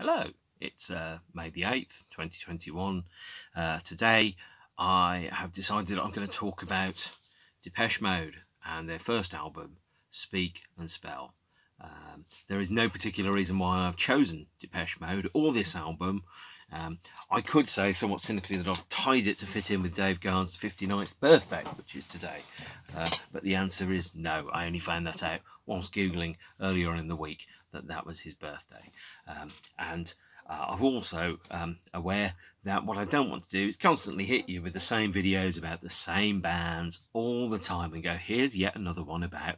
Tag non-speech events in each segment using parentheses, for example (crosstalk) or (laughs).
Hello, it's uh, May the 8th, 2021. Uh, today I have decided I'm going to talk about Depeche Mode and their first album, Speak and Spell. Um, there is no particular reason why I've chosen Depeche Mode or this album. Um, I could say somewhat cynically that I've tied it to fit in with Dave Gahan's 59th birthday, which is today. Uh, but the answer is no. I only found that out whilst Googling earlier in the week that that was his birthday. Um, and uh, I'm also um, aware that what I don't want to do is constantly hit you with the same videos about the same bands all the time and go, here's yet another one about,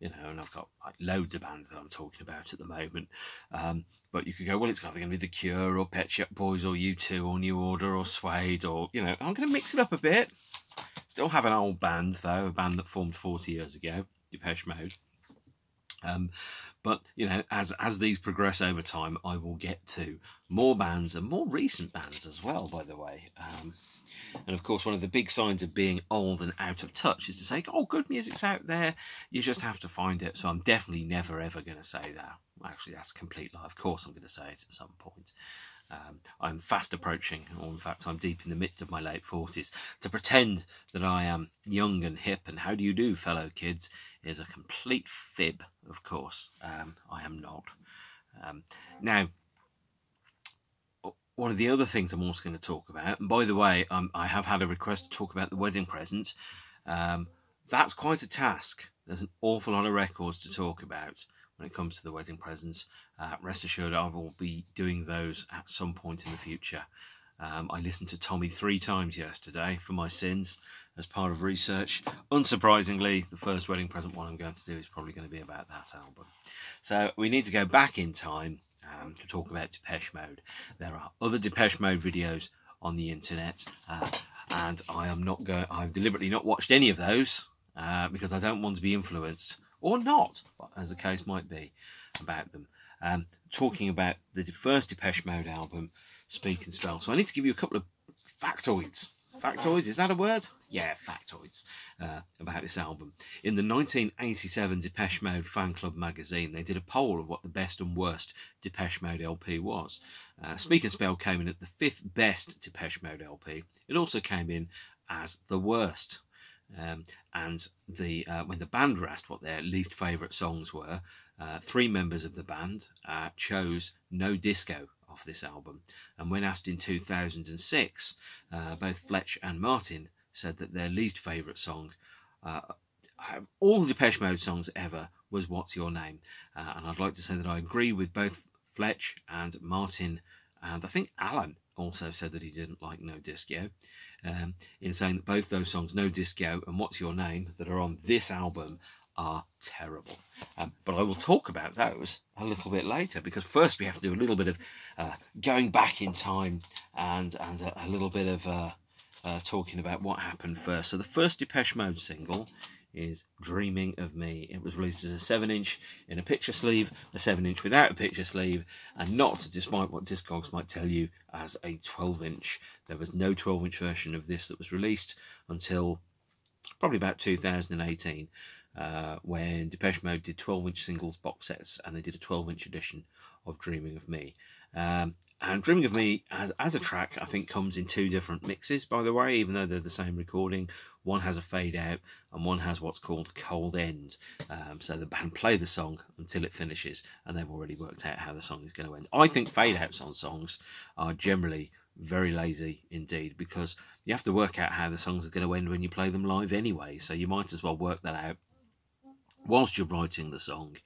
you know, and I've got like loads of bands that I'm talking about at the moment. Um, but you could go, well, it's either going to be The Cure or Pet Shop Boys or U2 or New Order or Suede or, you know, I'm going to mix it up a bit. Still have an old band, though, a band that formed 40 years ago, Depeche Mode. Um, but you know, as as these progress over time, I will get to more bands and more recent bands as well. By the way, um, and of course, one of the big signs of being old and out of touch is to say, "Oh, good music's out there. You just have to find it." So I'm definitely never ever going to say that. Actually, that's complete lie. Of course, I'm going to say it at some point. Um, I'm fast approaching, or in fact, I'm deep in the midst of my late 40s. To pretend that I am young and hip and how do you do, fellow kids, is a complete fib, of course. Um, I am not. Um, now, one of the other things I'm also going to talk about, and by the way, um, I have had a request to talk about the wedding presents. Um, that's quite a task. There's an awful lot of records to talk about when it comes to the wedding presents. Uh, rest assured, I will be doing those at some point in the future. Um, I listened to Tommy three times yesterday for my sins as part of research. Unsurprisingly, the first wedding present one I'm going to do is probably going to be about that album. So we need to go back in time um, to talk about Depeche Mode. There are other Depeche Mode videos on the internet, uh, and I am not going. I've deliberately not watched any of those uh, because I don't want to be influenced or not, as the case might be, about them. Um, talking about the first Depeche Mode album, Speak and Spell. So I need to give you a couple of factoids. Factoids, is that a word? Yeah, factoids uh, about this album. In the 1987 Depeche Mode Fan Club magazine, they did a poll of what the best and worst Depeche Mode LP was. Uh, Spell came in at the fifth best Depeche Mode LP. It also came in as the worst um, and the uh, when the band were asked what their least favourite songs were, uh, three members of the band uh, chose No Disco off this album. And when asked in 2006, uh, both Fletch and Martin said that their least favourite song, uh, all the Depeche Mode songs ever, was What's Your Name. Uh, and I'd like to say that I agree with both Fletch and Martin, and I think Alan also said that he didn't like No Disco um, in saying that both those songs, No Disco and What's Your Name, that are on this album, are terrible. Um, but I will talk about those a little bit later because first we have to do a little bit of uh, going back in time and and a, a little bit of uh, uh, talking about what happened first. So the first Depeche Mode single is Dreaming of Me. It was released as a 7 inch in a picture sleeve, a 7 inch without a picture sleeve, and not, despite what Discogs might tell you, as a 12 inch. There was no 12 inch version of this that was released until probably about 2018. Uh, when Depeche Mode did 12 inch singles box sets and they did a 12 inch edition of Dreaming of Me. Um, and Dreaming of Me as, as a track, I think, comes in two different mixes, by the way, even though they're the same recording. One has a fade out and one has what's called cold end. Um, so the band play the song until it finishes and they've already worked out how the song is going to end. I think fade outs on songs are generally very lazy indeed because you have to work out how the songs are going to end when you play them live anyway. So you might as well work that out whilst you're writing the song.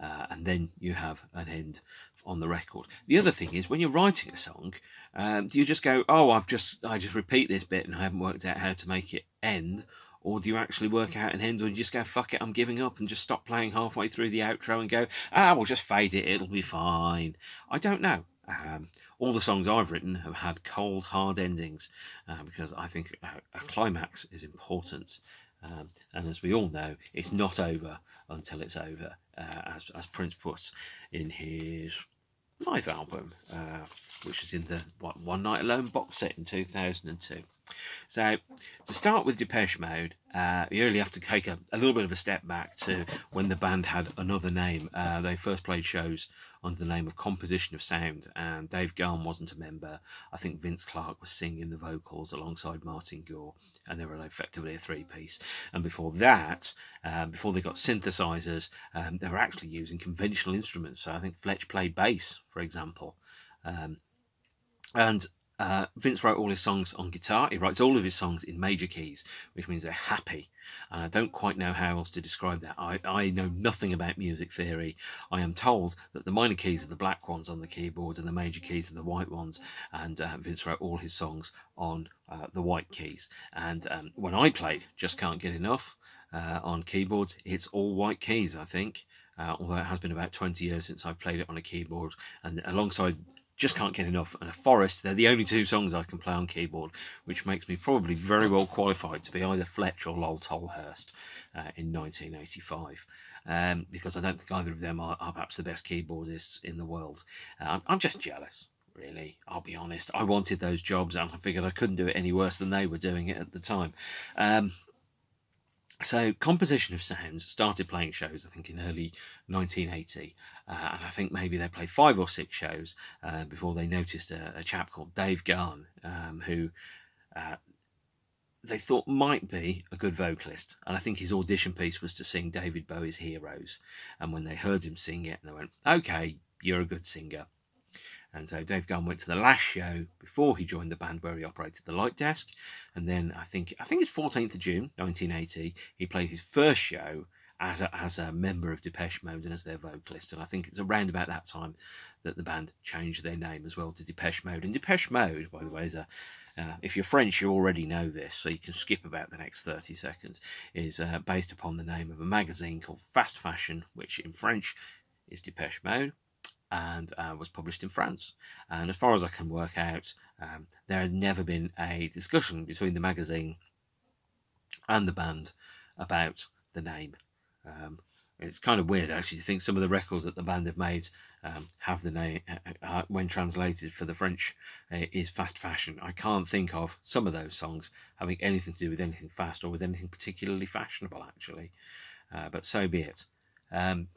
Uh, and then you have an end on the record. The other thing is when you're writing a song, um, do you just go, "Oh, I've just I just repeat this bit and I haven't worked out how to make it end," or do you actually work out an end, or you just go, "Fuck it, I'm giving up," and just stop playing halfway through the outro and go, "Ah, we'll just fade it, it'll be fine." I don't know. Um, all the songs I've written have had cold, hard endings uh, because I think a, a, climax is important. Um, and as we all know, it's not over until it's over, uh, as, as Prince puts in his live album, uh, which was in the what, One Night Alone box set in 2002. So, to start with Depeche Mode, uh, you really have to take a, a, little bit of a step back to when the band had another name. Uh, they first played shows under the name of Composition of Sound, and Dave Gahan wasn't a member. I think Vince Clarke was singing the vocals alongside Martin Gore, and they were effectively a three piece. And before that, um, before they got synthesizers, um, they were actually using conventional instruments. So I think Fletch played bass, for example. Um, and uh, Vince wrote all his songs on guitar. He writes all of his songs in major keys, which means they're happy. And I don't quite know how else to describe that. I, I know nothing about music theory. I am told that the minor keys are the black ones on the keyboard and the major keys are the white ones. And uh, Vince wrote all his songs on uh, the white keys. And um, when I played Just Can't Get Enough uh, on keyboards, it's all white keys, I think. Uh, although it has been about 20 years since I've played it on a keyboard. And alongside just can't get enough. And a forest, they're the only two songs I can play on keyboard, which makes me probably very well qualified to be either Fletch or Lol Tolhurst uh, in 1985. Um, because I don't think either of them are, are perhaps the best keyboardists in the world. Uh, I'm, just jealous really. I'll be honest. I wanted those jobs and I figured I couldn't do it any worse than they were doing it at the time. Um, so composition of sounds started playing shows i think in early 1980 uh, and i think maybe they played five or six shows uh, before they noticed a, a, chap called dave gahan um, who uh, they thought might be a good vocalist and i think his audition piece was to sing david bowie's heroes and when they heard him sing it they went okay you're a good singer and so Dave Gahan went to the last show before he joined the band where he operated the light desk. And then I think I think it's 14th of June 1980. He played his first show as a, as a member of Depeche Mode and as their vocalist. And I think it's around about that time that the band changed their name as well to Depeche Mode. And Depeche Mode, by the way, is a uh, if you're French, you already know this, so you can skip about the next 30 seconds. Is uh, based upon the name of a magazine called Fast Fashion, which in French is Depeche Mode, and uh, was published in France. And as far as I can work out, um, there has never been a discussion between the magazine and the band about the name. Um, it's kind of weird actually to think some of the records that the band have made um, have the name uh, uh, uh when translated for the French uh, is fast fashion. I can't think of some of those songs having anything to do with anything fast or with anything particularly fashionable actually, uh, but so be it. Um,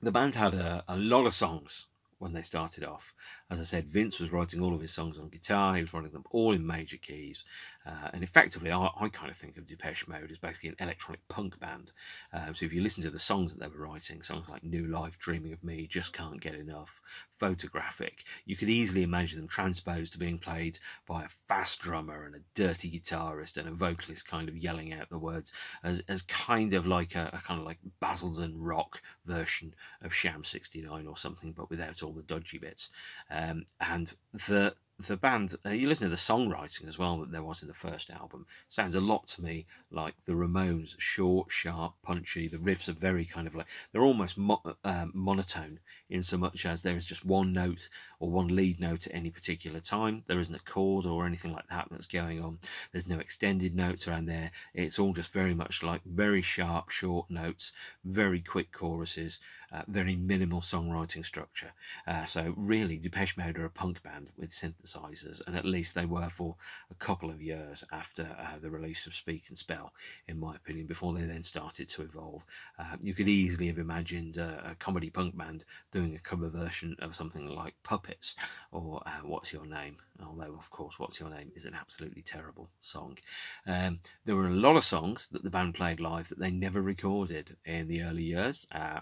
the band had a, a lot of songs when they started off. As I said, Vince was writing all of his songs on guitar, he was writing them all in major keys. Uh, and effectively, I, I, kind of think of Depeche Mode as basically an electronic punk band. Um, so if you listen to the songs that they were writing, songs like New Life, Dreaming of Me, Just Can't Get Enough, Photographic, you could easily imagine them transposed to being played by a fast drummer and a dirty guitarist and a vocalist kind of yelling out the words as, as kind of like a, a kind of like Basildon rock version of Sham 69 or something, but without all the dodgy bits. And the the band, uh, you listen to the songwriting as well that there was in the first album, sounds a lot to me like the Ramones, short, sharp, punchy. The riffs are very kind of like, they're almost mo- uh, monotone in so much as there is just one note or one lead note at any particular time. There isn't a chord or anything like that that's going on. There's no extended notes around there. It's all just very much like very sharp, short notes, very quick choruses, uh, very minimal songwriting structure. Uh, so really, Depeche Mode are a punk band with synthesizers, and at least they were for a couple of years after uh, the release of Speak and Spell, in my opinion, before they then started to evolve. Uh, you could easily have imagined a comedy punk band doing a cover version of something like Puppets or uh, What's Your Name, although of course What's Your Name is an absolutely terrible song. Um, there were a lot of songs that the band played live that they never recorded in the early years. Uh,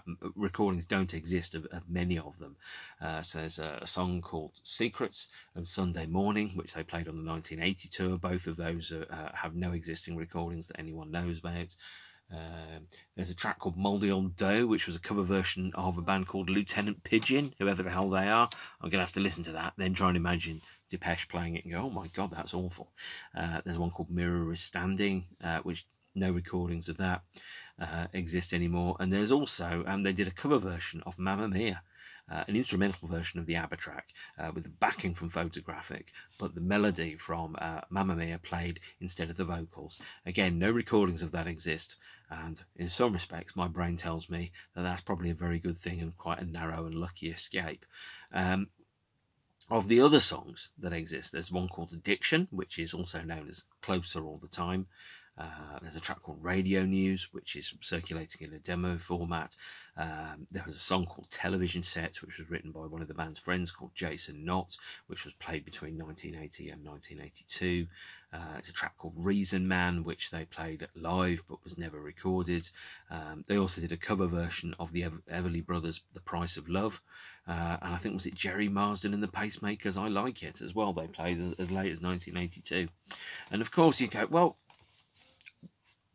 recordings don't exist of, of many of them. Uh, so there's a, a, song called Secrets and Sunday Morning, which they played on the 1980 tour. Both of those uh, have no existing recordings that anyone knows about. Um, there's a track called Mouldy Old Dough, which was a cover version of a band called Lieutenant Pigeon, whoever the hell they are. I'm going to have to listen to that, then try and imagine Depeche playing it and go, oh my god, that's awful. Uh, there's one called Mirror is Standing, uh, which no recordings of that uh, exist anymore. And there's also, um, they did a cover version of Mamma Mia. Uh, an instrumental version of the ABBA track uh, with the backing from Photographic, but the melody from uh, Mamma Mia played instead of the vocals. Again, no recordings of that exist, and in some respects, my brain tells me that that's probably a very good thing and quite a narrow and lucky escape. Um, of the other songs that exist, there's one called Addiction, which is also known as Closer All the Time. Uh, there's a track called Radio News, which is circulating in a demo format. Um, there was a song called Television Set, which was written by one of the band's friends called Jason Knott, which was played between 1980 and 1982. Uh, it's a track called Reason Man, which they played live but was never recorded. Um, they also did a cover version of the Ev- Everly Brothers' The Price of Love. Uh, and I think was it Gerry Marsden and the Pacemakers, I Like It as well. They played as late as 1982. And of course, you go, well,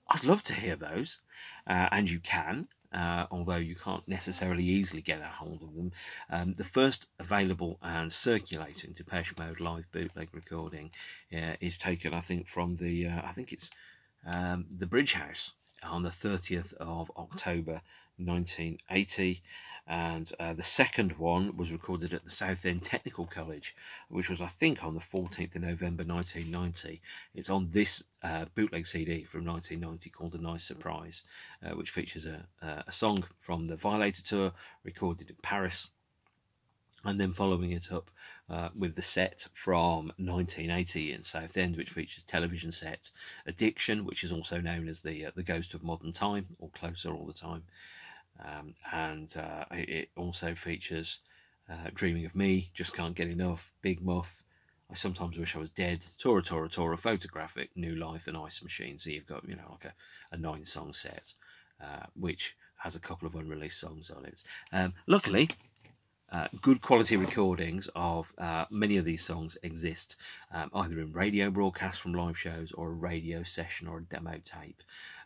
I'd love to hear those, uh, and you can. Uh, although you can't necessarily easily get a hold of them. Um, the first available and circulating Depeche Mode live bootleg recording uh, is taken, I think, from the, uh, I think it's um, the Bridge House on the 30th of October 1980 and uh, the second one was recorded at the Southend Technical College, which was, I think, on the 14th of November 1990. It's on this uh, bootleg CD from 1990 called A Nice Surprise, uh, which features a, a song from the Violator tour recorded in Paris. And then following it up uh, with the set from 1980 in Southend, which features television set Addiction, which is also known as the uh, the Ghost of Modern Time or Closer All the Time. Um, and uh, it also features uh, Dreaming of Me, Just Can't Get Enough, Big Muff, I Sometimes Wish I Was Dead, Tora Tora Tora, Photographic, New Life, and Ice Machine. So you've got, you know, like a, a nine song set, uh, which has a couple of unreleased songs on it. Um, luckily, uh, good quality recordings of uh, many of these songs exist um, either in radio broadcasts from live shows or a radio session or a demo tape.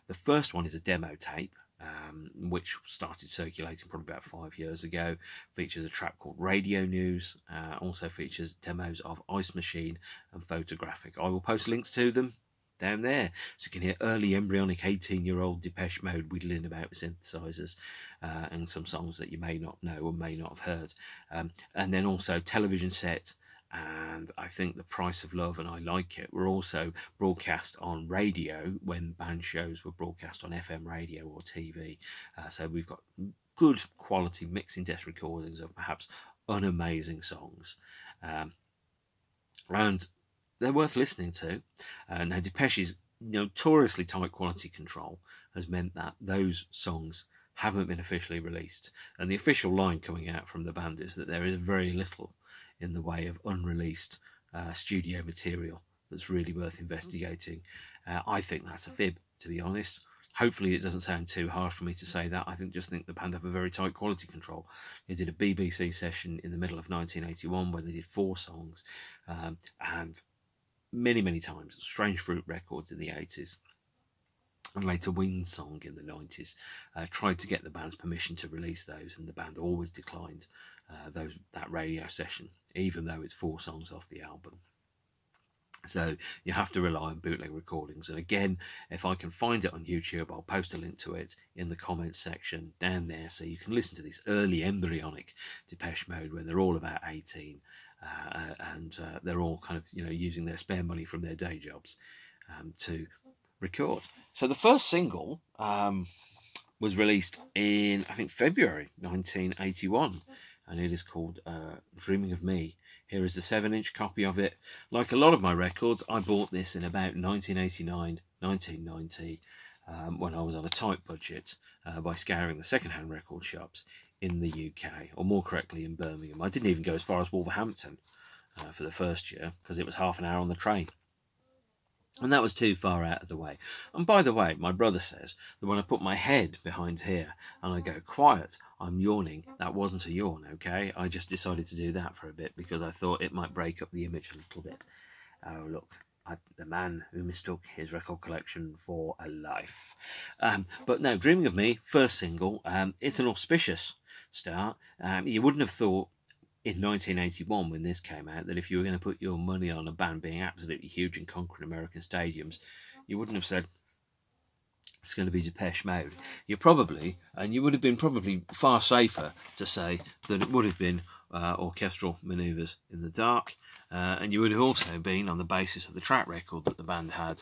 The first one is a demo tape, um, which started circulating probably about five years ago. Features a track called Radio News. Uh, also features demos of Ice Machine and Photographic. I will post links to them down there so you can hear early embryonic 18 year old Depeche Mode whittling about synthesizers uh, and some songs that you may not know or may not have heard. Um, and then also television set and I think The Price of Love and I Like It were also broadcast on radio when band shows were broadcast on FM radio or TV. Uh, so we've got good quality mixing desk recordings of perhaps unamazing songs. Um, and they're worth listening to. Uh, now, Depeche's notoriously tight quality control has meant that those songs haven't been officially released. And the official line coming out from the band is that there is very little in the way of unreleased uh, studio material that's really worth investigating. Uh, I think that's a fib, to be honest. Hopefully, it doesn't sound too hard for me to say that. I think just think the band have a very tight quality control. They did a BBC session in the middle of 1981 where they did four songs, um, and many, many times, Strange Fruit Records in the 80s and later Windsong in the 90s uh, tried to get the band's permission to release those, and the band always declined uh, those that radio session, even though it's four songs off the album. So you have to rely on bootleg recordings. And again, if I can find it on YouTube, I'll post a link to it in the comments section down there so you can listen to this early embryonic Depeche Mode when they're all about 18 uh, and uh, they're all kind of, you know, using their spare money from their day jobs um, to record. So the first single um, was released in, I think, February 1981 and it is called uh, Dreaming of Me. Here is the 7 inch copy of it. Like a lot of my records, I bought this in about 1989 1990 um, when I was on a tight budget uh, by scouring the second hand record shops in the UK, or more correctly in Birmingham. I didn't even go as far as Wolverhampton uh, for the first year because it was half an hour on the train. And that was too far out of the way. And by the way, my brother says that when I put my head behind here and I go quiet, I'm yawning. That wasn't a yawn, okay? I just decided to do that for a bit because I thought it might break up the image a little bit. Oh, look, I, the man who mistook his record collection for a life. Um, but no, Dreaming of Me, first single, um, it's an auspicious start. Um, you wouldn't have thought in 1981 when this came out that if you were going to put your money on a band being absolutely huge and conquering American stadiums, you wouldn't have said it's going to be Depeche Mode. You probably, and you would have been probably far safer to say that it would have been uh, orchestral manoeuvres in the dark, uh, and you would have also been on the basis of the track record that the band had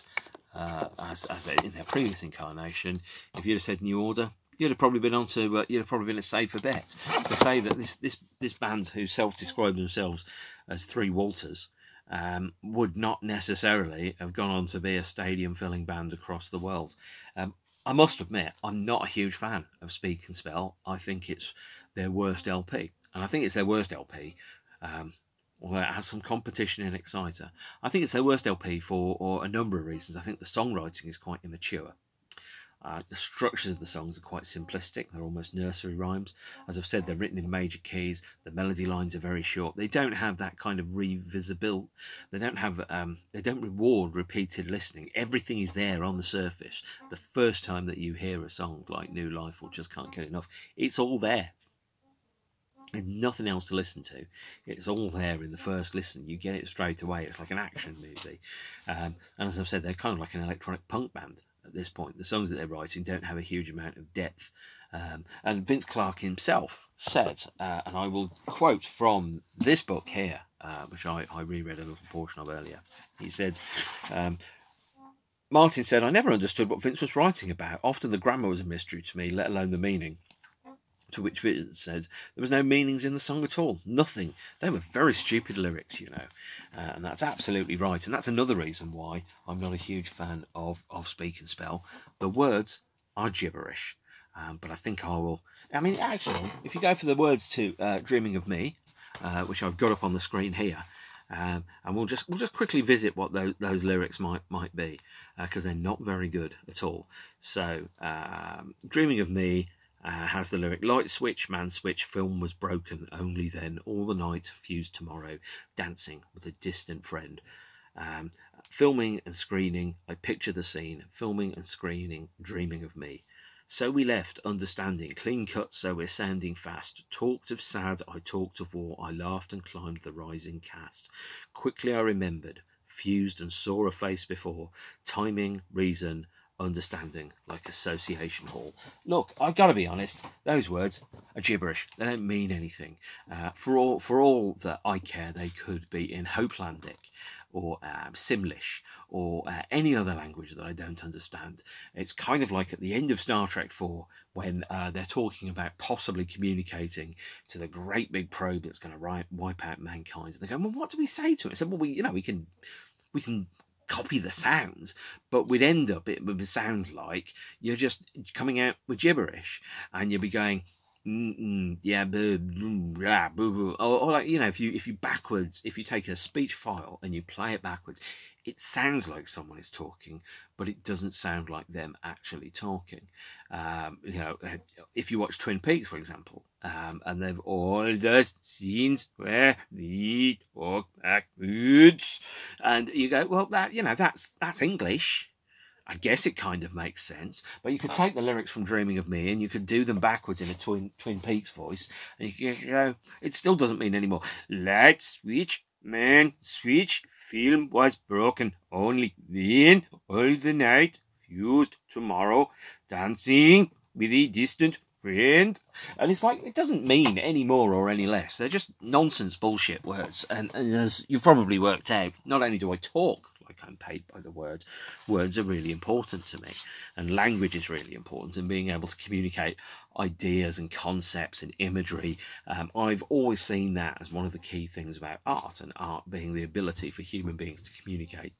uh, as, as in their previous incarnation. If you'd have said New Order, you'd have probably been onto uh, you'd have probably been a safer bet to say that this this this band who self-describe themselves as Three Walters um, would not necessarily have gone on to be a stadium-filling band across the world. Um, I must admit, I'm not a huge fan of Speak and Spell. I think it's their worst LP, and I think it's their worst LP. Um, although it has some competition in Exciter. I think it's their worst LP for a number of reasons. I think the songwriting is quite immature. Uh, the structures of the songs are quite simplistic. They're almost nursery rhymes. As I've said, they're written in major keys. The melody lines are very short. They don't have that kind of revisible. They don't have. Um, they don't reward repeated listening. Everything is there on the surface. The first time that you hear a song like New Life or Just Can't Get Enough, it's all there. And nothing else to listen to. It's all there in the first listen. You get it straight away. It's like an action movie. Um, and as I've said, they're kind of like an electronic punk band at this point. The songs that they're writing don't have a huge amount of depth. Um, and Vince Clarke himself said, uh, and I will quote from this book here, uh, which I, I, reread a little portion of earlier. He said, um, Martin said, I never understood what Vince was writing about. Often the grammar was a mystery to me, let alone the meaning. To which Vince said, there was no meanings in the song at all. Nothing. They were very stupid lyrics, you know. Uh, and that's absolutely right. And that's another reason why I'm not a huge fan of, of Speak and Spell. The words are gibberish. Um, but I think I will. I mean, actually, if you go for the words to uh, "Dreaming of Me," uh, which I've got up on the screen here, um, and we'll just we'll just quickly visit what those, those lyrics might might be, because uh, they're not very good at all. So, um, "Dreaming of Me" uh, has the lyric light switch man switch film was broken. Only then all the night fused tomorrow dancing with a distant friend. Um, filming and screening i picture the scene filming and screening dreaming of me. So we left understanding clean cut so we're sounding fast. Talked of sad i talked of war i laughed and climbed the rising cast. Quickly i remembered fused and saw a face before. Timing reason understanding like association hall. Look, I've got to be honest. Those words are gibberish. They don't mean anything. Uh, for all for all that I care, they could be in Hopelandic or um, Simlish or uh, any other language that I don't understand. It's kind of like at the end of Star Trek 4 when uh, they're talking about possibly communicating to the great big probe that's going to wipe out mankind. And they go, well, what do we say to it? I said, well, we, you know, we can, we can copy the sounds, but we'd end up it would sound like you're just coming out with gibberish, and you'd be going, yeah, boo, blah, boo, boo. Or, or like you know, if you if you backwards, if you take a speech file and you play it backwards, it sounds like someone is talking, but it doesn't sound like them actually talking. Um, you know, if you watch Twin Peaks, for example, um, and they've all the scenes where the walk backwards, and you go, well, that you know, that's that's English. I guess it kind of makes sense, but you could take the lyrics from "Dreaming of Me" and you could do them backwards in a Twin Twin Peaks voice, and you go, it still doesn't mean anymore. Light switch, man, switch, film was broken. Only then all the night fused. Tomorrow dancing with the distant friend and it's like it doesn't mean any more or any less they're just nonsense bullshit words and, and as you've probably worked out not only do i talk like I'm paid by the word. Words are really important to me, and language is really important, and being able to communicate ideas and concepts and imagery. Um, I've always seen that as one of the key things about art, and art being the ability for human beings to communicate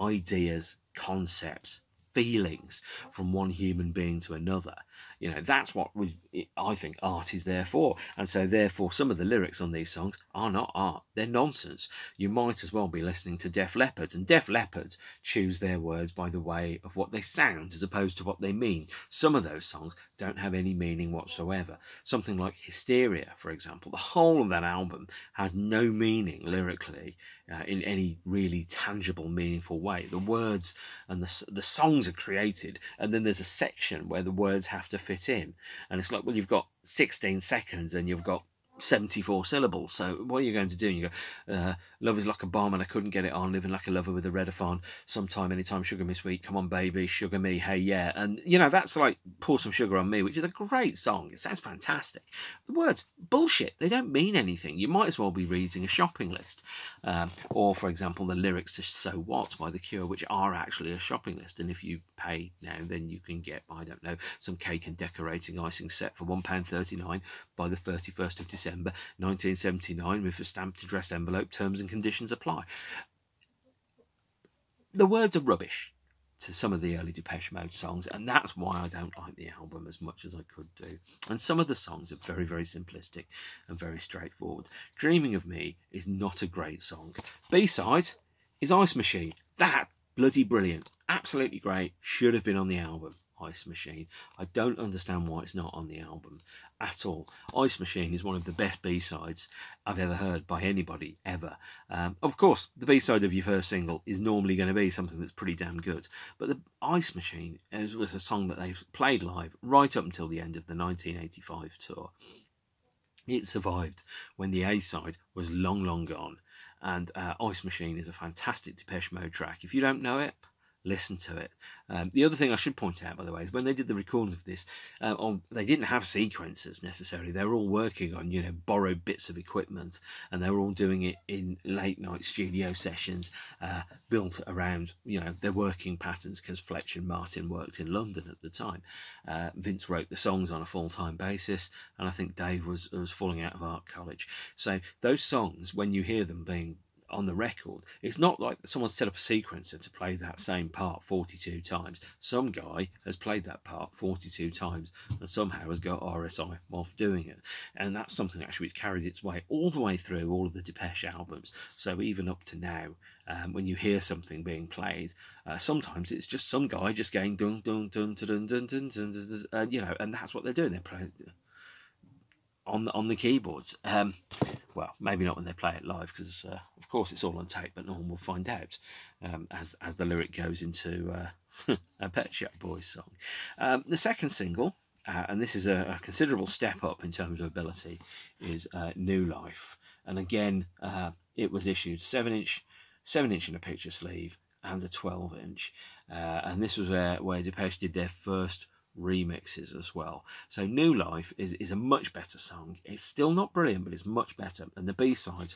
ideas, concepts, feelings from one human being to another. You know, that's what we, I think art is there for. And so, therefore, some of the lyrics on these songs are not art, they're nonsense. You might as well be listening to Def Leppard, and Def Leppard choose their words by the way of what they sound as opposed to what they mean. Some of those songs don't have any meaning whatsoever. Something like Hysteria, for example, the whole of that album has no meaning lyrically uh, in any really tangible, meaningful way. The words and the, the songs are created, and then there's a section where the words have to fit in. And it's like, well, you've got 16 seconds and you've got 74 syllables. So what are you going to do? You go, uh, love is like a bomb and I couldn't get it on, living like a lover with a redaphone, sometime, anytime, sugar me sweet, come on baby, sugar me, hey yeah. And, you know, that's like pour some sugar on me, which is a great song. It sounds fantastic. The words, bullshit, they don't mean anything. You might as well be reading a shopping list. Um, or, for example, the lyrics to So What by The Cure, which are actually a shopping list. And if you pay now, then you can get, I don't know, some cake and decorating icing set for £1.39 by the 31st of December 1979 with a stamped addressed envelope. Terms and conditions apply. The words are rubbish to some of the early Depeche Mode songs, and that's why I don't like the album as much as I could do. And some of the songs are very, very simplistic and very straightforward. Dreaming of Me is not a great song. B side is Ice Machine. That bloody brilliant. Absolutely great. Should have been on the album. Ice Machine. I don't understand why it's not on the album at all. Ice Machine is one of the best B-sides I've ever heard by anybody ever. Um, of course, the B-side of your first single is normally going to be something that's pretty damn good, but the Ice Machine is, was a song that they played live right up until the end of the 1985 tour. It survived when the A-side was long, long gone, and uh, Ice Machine is a fantastic Depeche Mode track. If you don't know it, listen to it. Um, the other thing I should point out, by the way, is when they did the recording of this, uh, on, they didn't have sequencers necessarily. They were all working on, you know, borrowed bits of equipment, and they were all doing it in late night studio sessions, uh, built around, you know, their working patterns. Because Fletcher and Martin worked in London at the time. Uh, Vince wrote the songs on a full time basis, and I think Dave was was falling out of art college. So those songs, when you hear them being on the record. It's not like someone set up a sequencer to play that same part 42 times. Some guy has played that part 42 times and somehow has got RSI off doing it. And that's something actually which carried its way all the way through all of the Depeche albums. So even up to now, um, when you hear something being played, uh, sometimes it's just some guy just going dun dun dun dun dun dun dun, dun, dun, dun you know, and that's what they're doing. They're playing on the, on the keyboards. Um, well, maybe not when they play it live, because uh, of course it's all on tape, but no one will find out um, as as the lyric goes into uh, (laughs) a Pet Shop Boys song. Um, the second single, uh, and this is a, a, considerable step up in terms of ability, is uh, New Life, and again uh, it was issued seven inch, seven inch in a picture sleeve and a twelve inch, uh, and this was where where Depeche did their first remixes as well. So New Life is, is a much better song. It's still not brilliant, but it's much better. And the B-side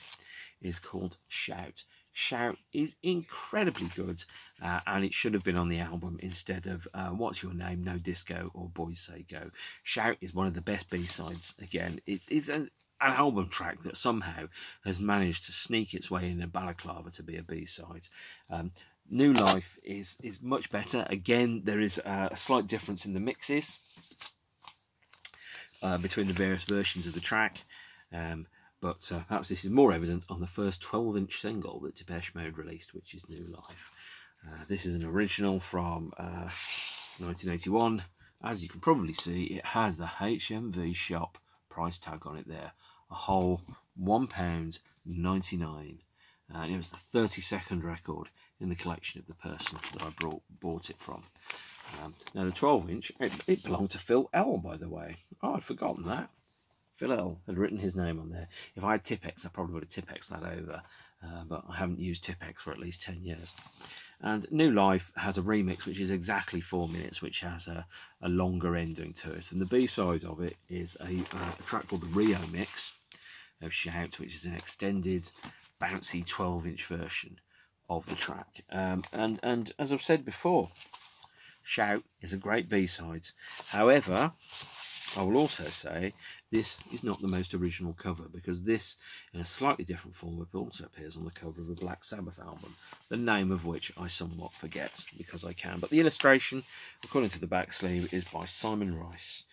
is called Shout. Shout is incredibly good, uh, and it should have been on the album instead of uh, What's Your Name, No Disco, or Boys Say Go. Shout is one of the best B-sides. Again, it is an, an album track that somehow has managed to sneak its way in a balaclava to be a B-side. Um, New Life is is much better. Again, there is a slight difference in the mixes uh, between the various versions of the track, um, but uh, perhaps this is more evident on the first 12-inch single that Depeche Mode released, which is New Life. Uh, this is an original from 1981. Uh, As you can probably see, it has the HMV shop price tag on it there. A whole £1.99. And it was the 32nd record in the collection of the person that I brought bought it from. Um, now the 12 inch, it, it, belonged to Phil L by the way. Oh, I'd forgotten that. Phil L had written his name on there. If I had Tipp-Ex, I probably would have Tipp-Ex that over, uh, but I haven't used Tipp-Ex for at least 10 years. And New Life has a remix which is exactly four minutes, which has a, a longer ending to it. And the B side of it is a, uh, a track called the Rio Mix of Shout, which is an extended, bouncy 12 inch version of the track. Um, and, and as I've said before, Shout is a great B-side. However, I will also say this is not the most original cover because this, in a slightly different form, also appears on the cover of a Black Sabbath album, the name of which I somewhat forget because I can. But the illustration, according to the back sleeve, is by Simon Rice.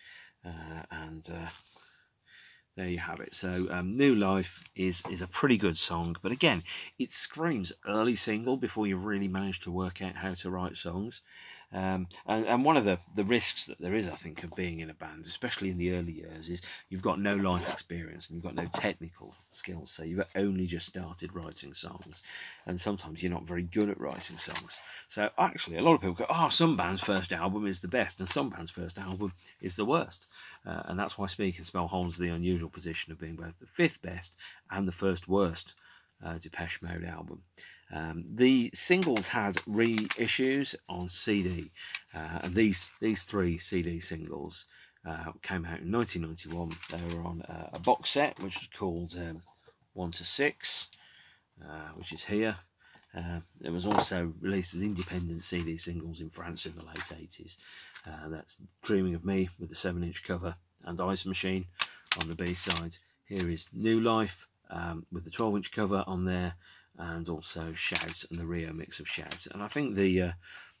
Uh, and uh, there you have it. So um, New Life is is a pretty good song, but again, it screams early single before you really manage to work out how to write songs. Um, and, and one of the, the risks that there is, I think, of being in a band, especially in the early years, is you've got no life experience and you've got no technical skills. So you've only just started writing songs, and sometimes you're not very good at writing songs. So actually, a lot of people go, "Oh, some bands' first album is the best, and some bands' first album is the worst," uh, and that's why Speak and Spell holds the unusual position of being both the fifth best and the first worst uh, Depeche Mode album. Um, the singles had reissues on CD, uh, and these these three CD singles uh, came out in 1991. They were on a box set which was called um, One to Six, uh, which is here. Uh, it was also released as independent CD singles in France in the late 80s. Uh, that's Dreaming of Me with the 7 inch cover and Ice Machine on the B side. Here is New Life um, with the 12 inch cover on there and also Shout and the Rio mix of Shout. And I think the uh,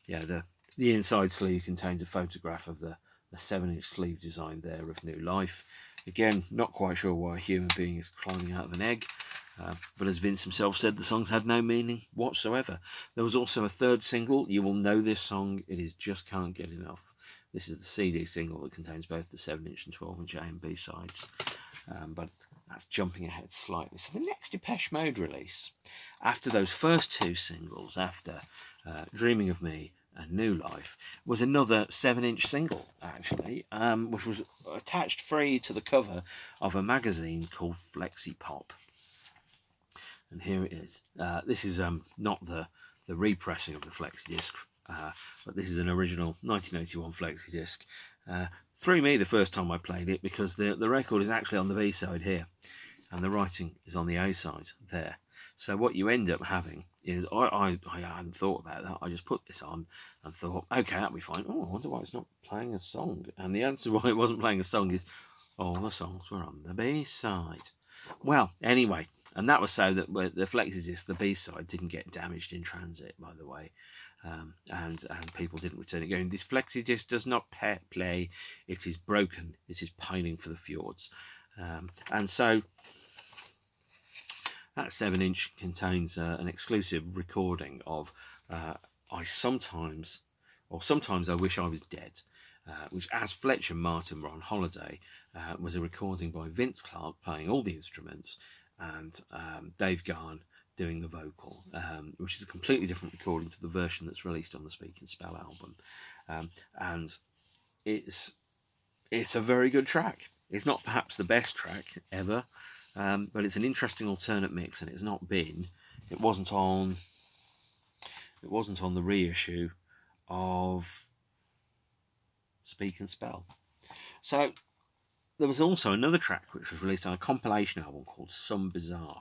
yeah the the inside sleeve contains a photograph of the, the 7 inch sleeve design there of New Life. Again, not quite sure why a human being is climbing out of an egg. Uh, but as Vince himself said, the songs had no meaning whatsoever. There was also a third single. You will know this song. It is Just Can't Get Enough. This is the CD single that contains both the 7 inch and 12 inch A and B sides. Um, but that's jumping ahead slightly. So the next Depeche Mode release, after those first two singles, after uh, Dreaming of Me and New Life, was another seven-inch single actually, um, which was attached free to the cover of a magazine called Flexipop. And here it is. Uh, this is um, not the the repressing of the flexi disc, uh, but this is an original 1981 flexi disc. Uh, threw me the first time I played it because the, the record is actually on the B side here and the writing is on the A side there. So what you end up having is, I, I, I hadn't thought about that. I just put this on and thought, okay, that'll be fine. Oh, I wonder why it's not playing a song. And the answer (laughs) why it wasn't playing a song is all the songs were on the B side. Well, anyway, and that was so that the flexi disc, the B side, didn't get damaged in transit, by the way um, and and people didn't return it. Going this flexi does not play. It is broken. It is pining for the fjords. Um, and so that 7 inch contains uh, an exclusive recording of uh, I sometimes or sometimes I wish I was dead uh, which as Fletcher Martin were on holiday uh, was a recording by Vince Clarke playing all the instruments and um, Dave Gahan doing the vocal, um, which is a completely different recording to the version that's released on the Speak and Spell album. Um, and it's it's a very good track. It's not perhaps the best track ever, um, but it's an interesting alternate mix, and it's not been. It wasn't on. It wasn't on the reissue of Speak and Spell. So there was also another track which was released on a compilation album called Some Bizzare.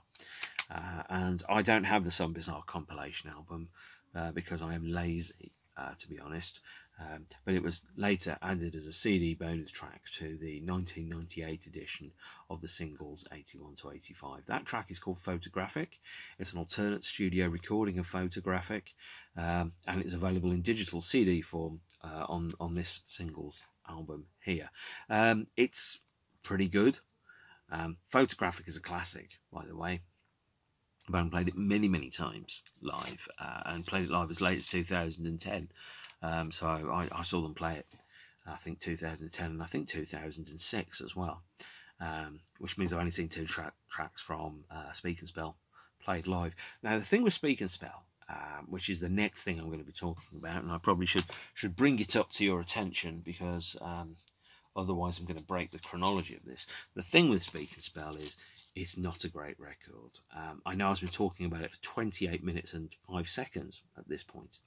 Uh, and I don't have the Some Bizzare compilation album uh, because I am lazy, uh, to be honest. Um, but it was later added as a CD bonus track to the 1998 edition of the singles 81 to 85. That track is called Photographic. It's an alternate studio recording of Photographic, um, and it's available in digital CD form uh, on on this singles album here. Um, it's pretty good. Um, Photographic is a classic, by the way. Band played it many, many times live uh, and played it live as late as 2010. Um, so I, I, saw them play it, I think 2010 and I think 2006 as well, um, which means I've only seen two tra- tracks from uh, Speak and Spell played live. Now, the thing with Speak and Spell, um, which is the next thing I'm going to be talking about, and I probably should should bring it up to your attention because um, otherwise I'm going to break the chronology of this. The thing with Speak and Spell is it's not a great record. Um, I know I've been talking about it for 28 minutes and 5 seconds at this point,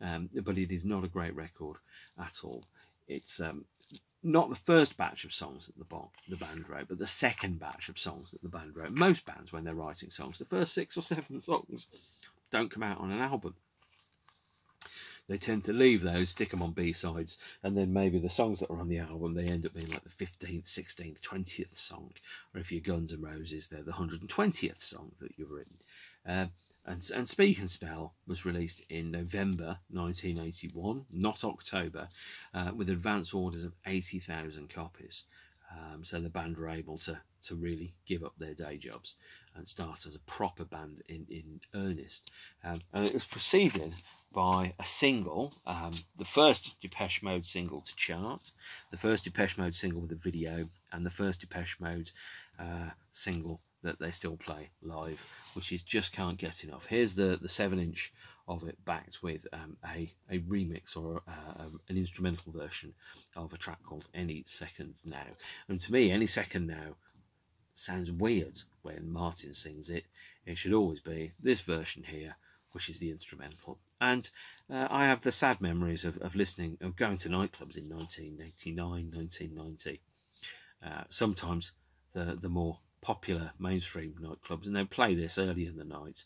um, but it is not a great record at all. It's um, not the first batch of songs that the, the band wrote, but the second batch of songs that the band wrote. Most bands, when they're writing songs, the first six or seven (laughs) songs don't come out on an album they tend to leave those, stick them on B sides, and then maybe the songs that are on the album they end up being like the 15th, 16th, 20th song, or if you're Guns N' Roses, they're the 120th song that you've written. Uh, and, and Speak and Spell was released in November 1981, not October, uh, with advance orders of 80,000 copies. Um, so the band were able to to really give up their day jobs and start as a proper band in, in earnest. Um, and it was preceded by a single, um, the first Depeche Mode single to chart, the first Depeche Mode single with a video, and the first Depeche Mode uh, single that they still play live, which is Just Can't Get Enough. Here's the, the 7 inch of it backed with um, a, a remix or uh, an instrumental version of a track called Any Second Now. And to me, Any Second Now sounds weird when Martin sings it. It should always be this version here, which is the instrumental. And uh, I have the sad memories of, of listening, of going to nightclubs in 1989, 1990. Uh, sometimes the, the more popular mainstream nightclubs, and they'd play this early in the night.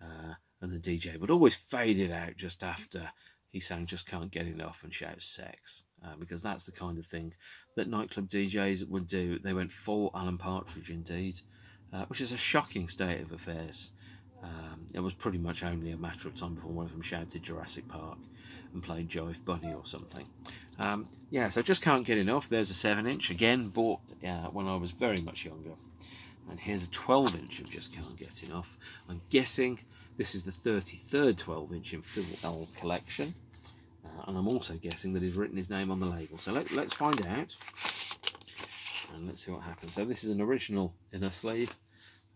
Uh, and the DJ would always fade it out just after he sang Just Can't Get Enough and shout sex. Uh, because that's the kind of thing that nightclub DJs would do. They went full Alan Partridge indeed, uh, which is a shocking state of affairs. Um, it was pretty much only a matter of time before one of them shouted Jurassic Park and played Joe Jive Bunny or something. Um, yeah, so just can't get enough. There's a 7 inch, again, bought uh, when I was very much younger. And here's a 12 inch of Just Can't Get Enough. I'm guessing this is the 33rd 12 inch in Phil L's collection. Uh, and I'm also guessing that he's written his name on the label. So let, let's find out. And let's see what happens. So this is an original inner sleeve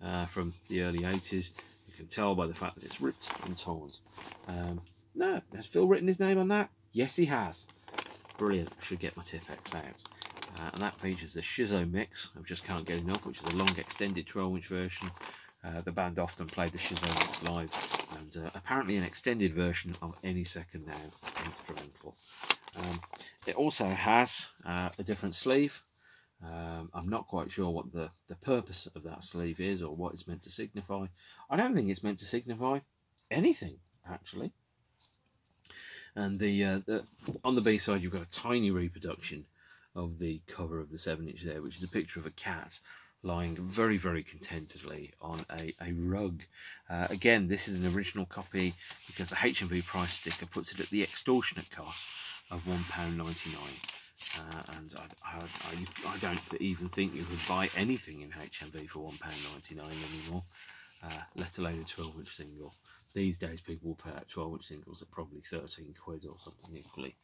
uh, from the early 80s. Can tell by the fact that it's ripped and torn. Um, no, has Phil written his name on that? Yes, he has. Brilliant. Should get my Tipp-Ex out. Uh, and that features the Schizo mix I Just Can't Get Enough, which is a long extended 12 inch version. Uh, the band often played the Schizo mix live, and uh, apparently an extended version of Any Second Now instrumental. Um, it also has uh, a different sleeve. Um, I'm not quite sure what the, the purpose of that sleeve is or what it's meant to signify. I don't think it's meant to signify anything, actually. And the, uh, the on the B side, you've got a tiny reproduction of the cover of the 7 inch there, which is a picture of a cat lying very, very contentedly on a, a rug. Uh, again, this is an original copy because the HMV price sticker puts it at the extortionate cost of £1.99. Uh, and I, I, I, don't even think you could buy anything in HMV for £1.99 anymore, uh, let alone a 12 inch single. These days, people will pay out 12 inch singles at probably 13 quid or something equally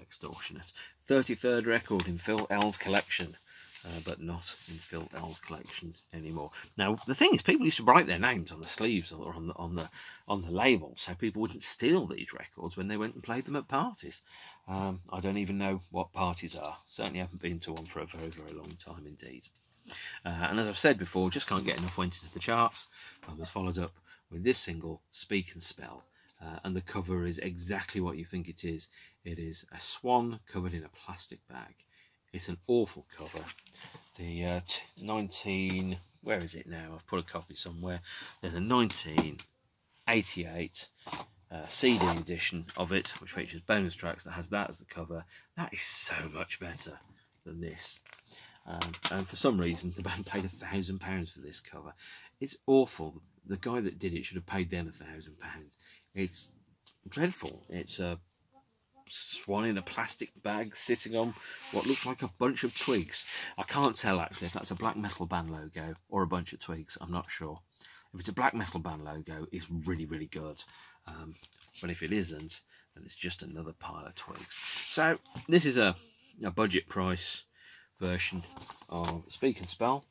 extortionate. 33rd record in Phil L's collection uh, but not in Phil L's collection anymore. Now the thing is, people used to write their names on the sleeves or on the on the on the label, so people wouldn't steal these records when they went and played them at parties. Um, I don't even know what parties are. Certainly haven't been to one for a very very long time indeed. Uh, and as I've said before, just can't get enough went into the charts and was followed up with this single, Speak and Spell. Uh, and the cover is exactly what you think it is. It is a swan covered in a plastic bag. It's an awful cover. The uh, 19, where is it now? I've put a copy somewhere. There's a 1988 uh, CD edition of it, which features bonus tracks that has that as the cover. That is so much better than this. Um, and for some reason, the band paid a thousand pounds for this cover. It's awful. The guy that did it should have paid them a thousand pounds. It's dreadful. It's a swan in a plastic bag sitting on what looks like a bunch of twigs. I can't tell actually if that's a black metal band logo or a bunch of twigs. I'm not sure. If it's a black metal band logo, it's really, really good. Um, but if it isn't, then it's just another pile of twigs. So this is a, a budget price version of Speak and Spell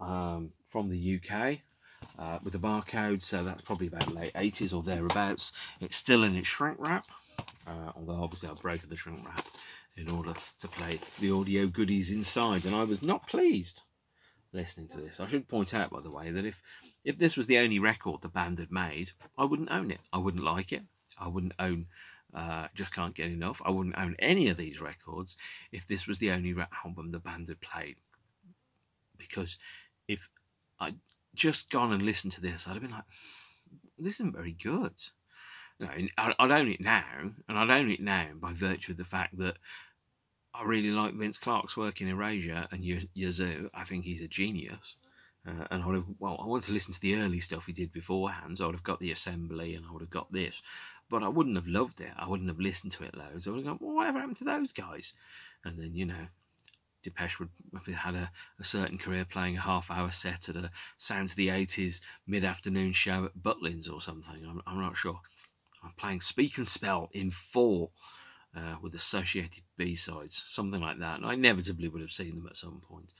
um, from the UK. Uh, with a barcode, so that's probably about late 80s or thereabouts. It's still in its shrink wrap, uh, although obviously I broke the shrink wrap in order to play the audio goodies inside, and I was not pleased listening to this. I should point out, by the way, that if if this was the only record the band had made, I wouldn't own it. I wouldn't like it. I wouldn't own. Uh, just can't get enough. I wouldn't own any of these records if this was the only album the band had played. Because if I'd just gone and listened to this, I'd have been like, "This isn't very good." No, I'd own it now, and I'd own it now by virtue of the fact that I really like Vince Clarke's work in Erasure and Yazoo. I think he's a genius. Uh, and I would have, well, I wanted to listen to the early stuff he did beforehand. So I would have got the assembly and I would have got this. But I wouldn't have loved it. I wouldn't have listened to it loads. I would have gone, well, whatever happened to those guys? And then, you know, Depeche would have had a, a certain career playing a half hour set at a Sounds of the 80s mid afternoon show at Butlins or something. I'm, I'm not sure. I'm playing Speak and Spell in four. uh, with associated B sides, something like that. And I inevitably would have seen them at some point.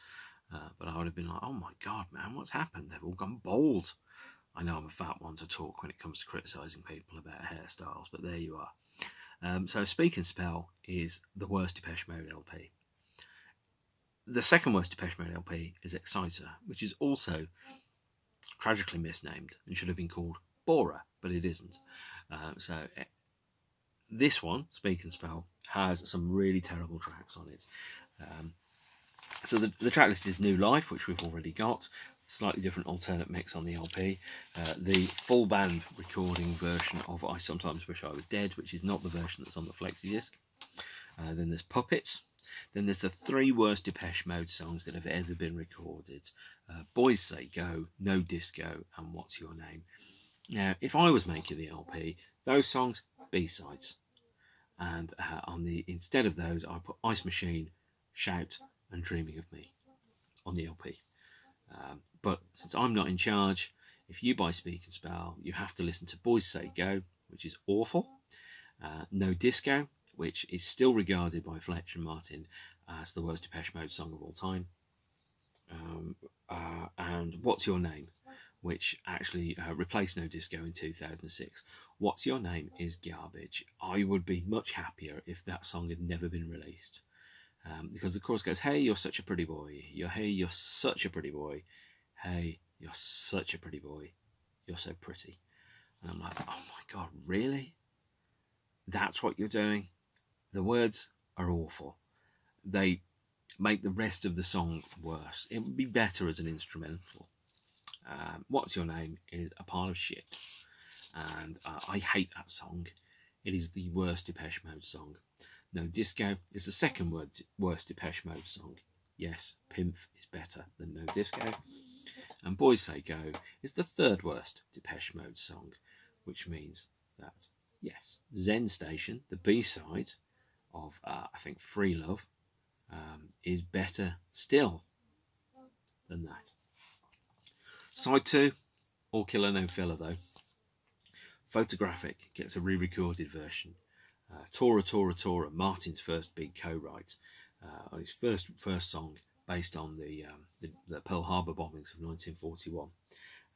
Uh, but I would have been like, oh my God, man, what's happened? They've all gone bald. I know I'm a fat one to talk when it comes to criticising people about hairstyles, but there you are. Um, so Speak and Spell is the worst Depeche Mode LP. The second worst Depeche Mode LP is Exciter, which is also tragically misnamed and should have been called Bora, but it isn't. Uh, so eh, this one, Speak and Spell, has some really terrible tracks on it. Um, so the, the track list is New Life, which we've already got slightly different alternate mix on the LP. Uh, the full band recording version of I Sometimes Wish I Was Dead, which is not the version that's on the flexi disc. Uh, then there's Puppets. Then there's the three worst Depeche Mode songs that have ever been recorded. Uh, Boys Say Go, No Disco, and What's Your Name. Now, if I was making the LP, those songs, B-sides. And uh, on the instead of those, I put Ice Machine, Shout, and Dreaming of Me on the LP. Um, but since I'm not in charge, if you buy Speak and Spell, you have to listen to Boys Say Go, which is awful. Uh, no Disco, which is still regarded by Fletcher and Martin as the worst Depeche Mode song of all time. Um, uh, and What's Your Name, which actually uh, replaced No Disco in 2006. What's Your Name is garbage. I would be much happier if that song had never been released. Um, because the chorus goes, Hey, you're such a pretty boy. You're, hey, you're such a pretty boy. Hey, you're such a pretty boy. You're so pretty. And I'm like, Oh my God, really? That's what you're doing? The words are awful. They make the rest of the song worse. It would be better as an instrumental. Um, What's Your Name is a pile of shit. And uh, I hate that song. It is the worst Depeche Mode song. No Disco is the second worst Depeche Mode song. Yes, Pimp is better than No Disco. And Boys Say Go is the third worst Depeche Mode song, which means that, yes, Zenstation, the B side of, uh, I think, Free Love, um, is better still than that. Side 2, All Killer No Filler though. Photographic gets a re recorded version uh, Tora Tora Tora, Martin's first big co-write, uh, his first first song based on the, um, the, the, Pearl Harbor bombings of 1941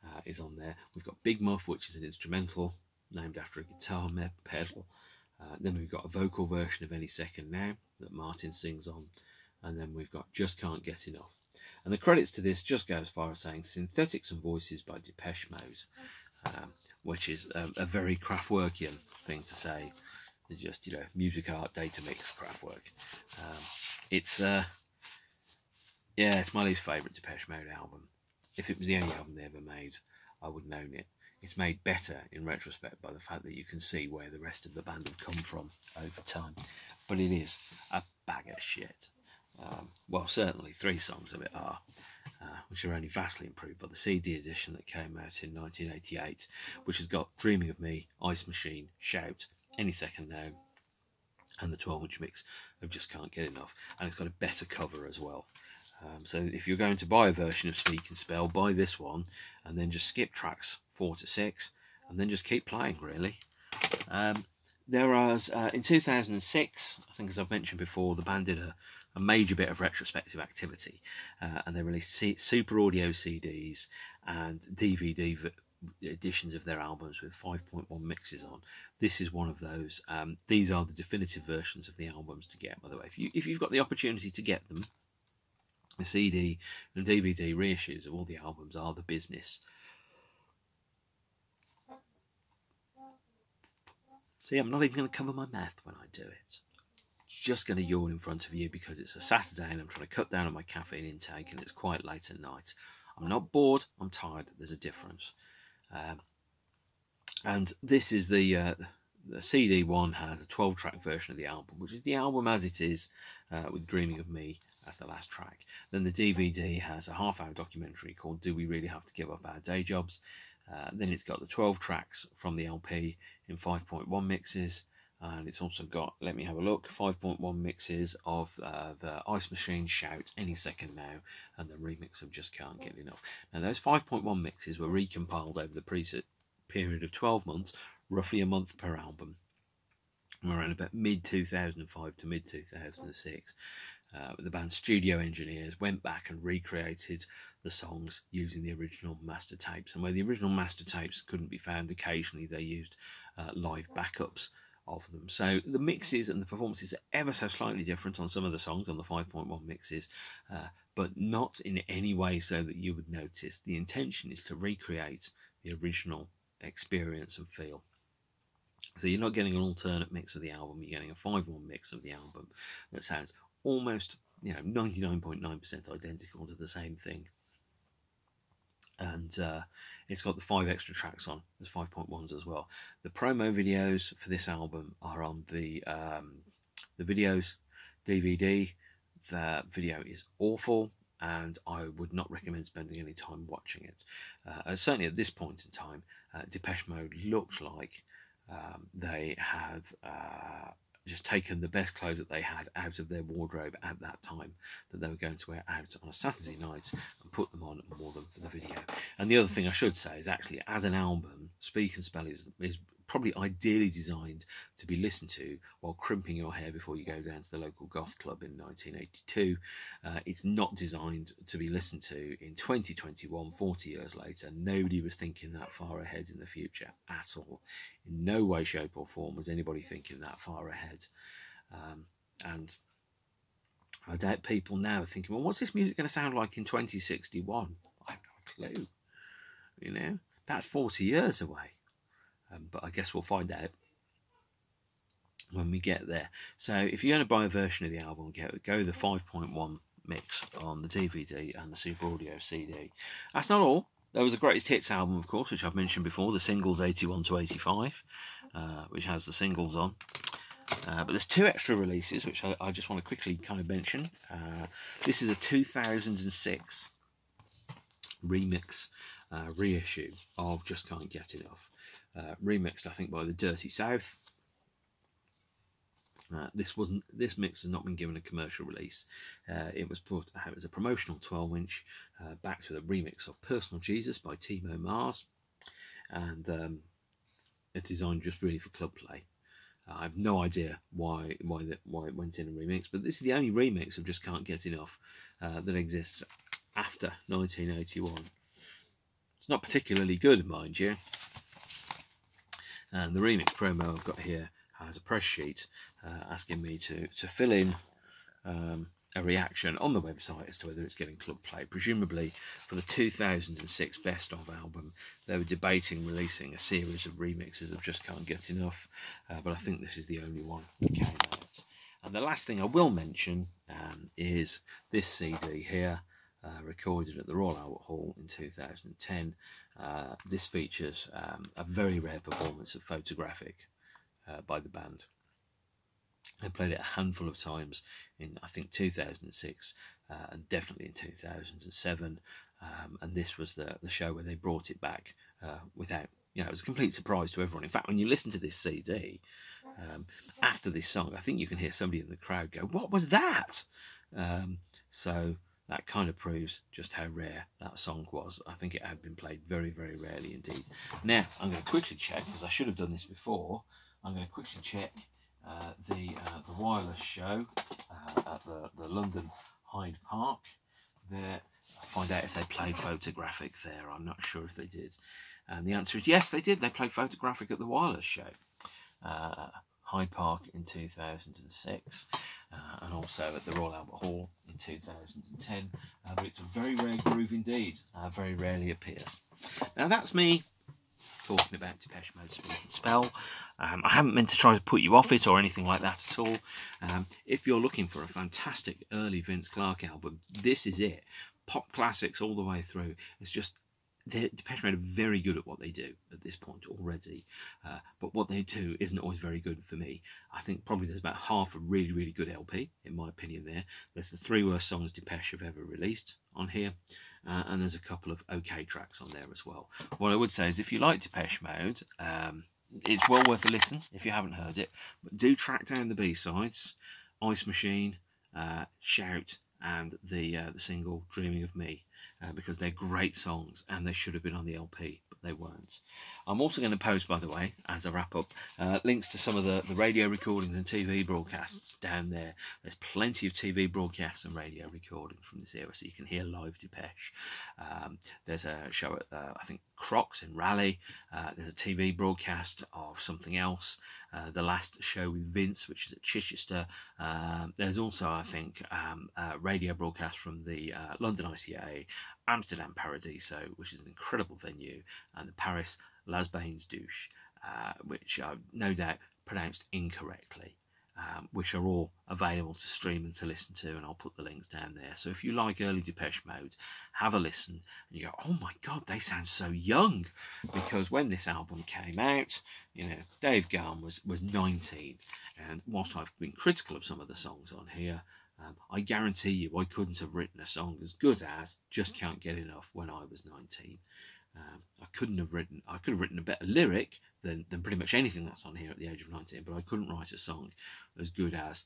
uh, is on there. We've got Big Muff, which is an instrumental named after a guitar pedal. Uh, then we've got a vocal version of Any Second Now that Martin sings on. And then we've got Just Can't Get Enough. And the credits to this just go as far as saying Synthetics and Voices by Depeche Mode, um, which is a, a very Kraftwerkian thing to say. It's just, you know, music art, data mix, Kraftwerk. Um, it's, uh, yeah, it's my least favourite Depeche Mode album. If it was the only album they ever made, I would known it. It's made better in retrospect by the fact that you can see where the rest of the band have come from over time. But it is a bag of shit. Um, well, certainly three songs of it are, uh, which are only vastly improved by the CD edition that came out in 1988, which has got Dreaming of Me, Ice Machine, Shout, any second now. And the 12 inch mix I Just Can't Get Enough. And it's got a better cover as well. Um, so if you're going to buy a version of Speak and Spell, buy this one and then just skip tracks 4 to 6 and then just keep playing really. Um, there was, uh, in 2006, I think as I've mentioned before, the band did a, a major bit of retrospective activity uh, and they released C super audio CDs and DVD editions of their albums with 5.1 mixes on. This is one of those. Um, these are the definitive versions of the albums to get, by the way. If, you, if you've got the opportunity to get them, the CD and DVD reissues of all the albums are the business. See, I'm not even going to cover my mouth when I do it. Just going to yawn in front of you because it's a Saturday and I'm trying to cut down on my caffeine intake and it's quite late at night. I'm not bored, I'm tired. There's a difference. Um, and this is the, uh, the CD one has a 12 track version of the album, which is the album as it is, uh, with Dreaming of Me as the last track. Then the DVD has a half hour documentary called Do We Really Have to Give Up Our Day Jobs? Uh, then it's got the 12 tracks from the LP in 5.1 mixes, and it's also got, let me have a look, 5.1 mixes of uh, the Ice Machine Shout Any Second Now and the remix of Just Can't Get Enough. Now, those 5.1 mixes were recompiled over the preset period of 12 months, roughly a month per album, around about mid 2005 to mid 2006. Uh, the band's studio engineers went back and recreated the songs using the original master tapes. And where the original master tapes couldn't be found, occasionally they used uh, live backups of them. So the mixes and the performances are ever so slightly different on some of the songs on the 5.1 mixes, uh, but not in any way so that you would notice. The intention is to recreate the original experience and feel. So you're not getting an alternate mix of the album, you're getting a 5-1 mix of the album that sounds almost, you know, 99.9% identical to the same thing and uh, it's got the five extra tracks on. There's 5.1s as well. The promo videos for this album are on the um, the videos DVD. The video is awful, and I would not recommend spending any time watching it. Uh, certainly at this point in time, uh, Depeche Mode looked like um, they had uh, just taken the best clothes that they had out of their wardrobe at that time that they were going to wear out on a Saturday night and put them on and wore them for the video. And the other thing I should say is actually, as an album, Speak and Spell is, is probably ideally designed to be listened to while crimping your hair before you go down to the local goth club in 1982. Uh, it's not designed to be listened to in 2021, 40 years later. Nobody was thinking that far ahead in the future at all. In no way, shape, or form was anybody thinking that far ahead. Um, and I doubt people now are thinking, well, what's this music going to sound like in 2061? I have no clue. You know, that's 40 years away. Um, but I guess we'll find out when we get there. So if you're going to buy a version of the album, go, go the 5.1 mix on the DVD and the Super Audio CD. That's not all. There was a greatest hits album, of course, which I've mentioned before, the singles 81 to 85, uh, which has the singles on. Uh, but there's two extra releases, which I, I, just want to quickly kind of mention. Uh, this is a 2006 remix uh, reissue of Just Can't Get Enough uh, remixed, I think, by the Dirty South. Uh, this wasn't. This mix has not been given a commercial release. Uh, it was put out as a promotional 12-inch, uh, back to the remix of "Personal Jesus" by Timo Maas, and um, it's designed just really for club play. I have no idea why why that why it went in a remix, but this is the only remix of "Just Can't Get Enough" uh, that exists after 1981. It's not particularly good, mind you. And the remix promo I've got here has a press sheet uh, asking me to, to fill in um, a reaction on the website as to whether it's getting club play. Presumably for the 2006 Best Of album, they were debating releasing a series of remixes of Just Can't Get Enough, uh, but I think this is the only one that came out. And the last thing I will mention um, is this CD here. Uh, recorded at the Royal Albert Hall in 2010. Uh, this features um, a very rare performance of Photographic uh, by the band. They played it a handful of times in, I think, 2006 uh, and definitely in 2007. Um, and this was the, the show where they brought it back uh, without, you know, it was a complete surprise to everyone. In fact, when you listen to this CD, um, after this song, I think you can hear somebody in the crowd go, What was that? Um, so that kind of proves just how rare that song was. I think it had been played very, very rarely indeed. Now, I'm going to quickly check, because I should have done this before, I'm going to quickly check uh, the uh, the wireless show uh, at the, the London Hyde Park. There, find out if they played photographic there. I'm not sure if they did. And the answer is yes, they did. They played photographic at the wireless show. Hyde Park in 2006 uh, and also at the Royal Albert Hall in 2010. Uh, but it's a very rare groove indeed, uh, very rarely appears. Now that's me talking about Depeche Mode Speak and Spell. Um, I haven't meant to try to put you off it or anything like that at all. Um, if you're looking for a fantastic early Vince Clarke album, this is it. Pop classics all the way through. It's just Depeche Mode are very good at what they do at this point already, uh, but what they do isn't always very good for me. I think probably there's about half a really, really good LP, in my opinion. There, there's the three worst songs Depeche have ever released on here, uh, and there's a couple of okay tracks on there as well. What I would say is, if you like Depeche Mode, um, it's well worth a listen if you haven't heard it. But do track down the B sides, Ice Machine, uh, Shout, and the uh, the single Dreaming of Me, uh, because they're great songs and they should have been on the LP, they weren't. I'm also going to post, by the way, as a wrap up, uh, links to some of the, the radio recordings and TV broadcasts down there. There's plenty of TV broadcasts and radio recordings from this era, so you can hear live Depeche. Um, there's a show at, uh, I think, Crocs in Rayleigh. Uh, there's a TV broadcast of something else. Uh, the last show with Vince, which is at Chichester. Um, there's also, I think, um, radio broadcast from the uh, London ICA, Amsterdam Paradiso, which is an incredible venue, and the Paris Las Bains Douche, uh, which I've no doubt pronounced incorrectly, um, which are all available to stream and to listen to, and I'll put the links down there. So if you like early Depeche Mode, have a listen, and you go, oh my god, they sound so young, because when this album came out, you know, Dave Gahan was was 19, and whilst I've been critical of some of the songs on here. Um, I guarantee you, I couldn't have written a song as good as "Just Can't Get Enough" when I was 19. Um, I couldn't have written. I could have written a better lyric than than pretty much anything that's on here at the age of nineteen. But I couldn't write a song as good as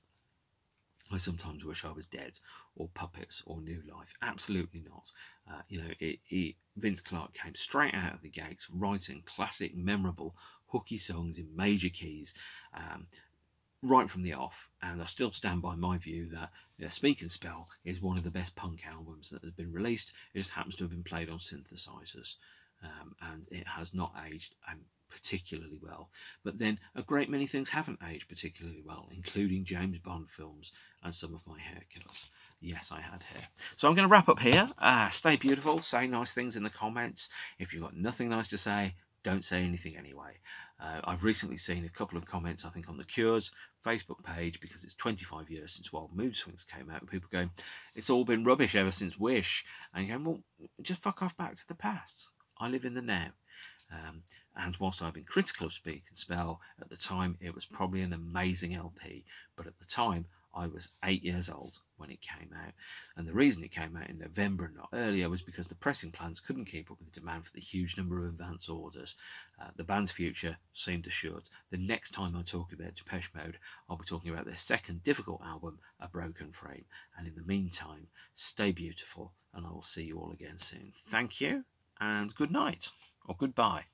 I sometimes wish I was dead, or puppets, or new life. Absolutely not. Uh, you know, it, it, Vince Clarke came straight out of the gates, writing classic, memorable, hooky songs in major keys. Um, right from the off, and I still stand by my view that you Speak and Spell is one of the best punk albums that has been released. It just happens to have been played on synthesizers um, and it has not aged um, particularly well. But then a great many things haven't aged particularly well, including James Bond films and some of my haircuts. Yes, I had hair. So I'm going to wrap up here. Uh, stay beautiful. Say nice things in the comments. If you've got nothing nice to say, don't say anything anyway. Uh, I've recently seen a couple of comments, I think, on the Cures Facebook page because it's 25 years since Wild Mood Swings came out. And people going, it's all been rubbish ever since Wish. And you well, just fuck off back to the past. I live in the now. Um, and whilst I've been critical of Speak and Spell, at the time it was probably an amazing LP. But at the time, I was eight years old when it came out. And the reason it came out in November and not earlier was because the pressing plants couldn't keep up with the demand for the huge number of advance orders. Uh, the band's future seemed assured. The next time I talk about Depeche Mode, I'll be talking about their second difficult album, A Broken Frame. And in the meantime, stay beautiful, and I will see you all again soon. Thank you and good night or goodbye.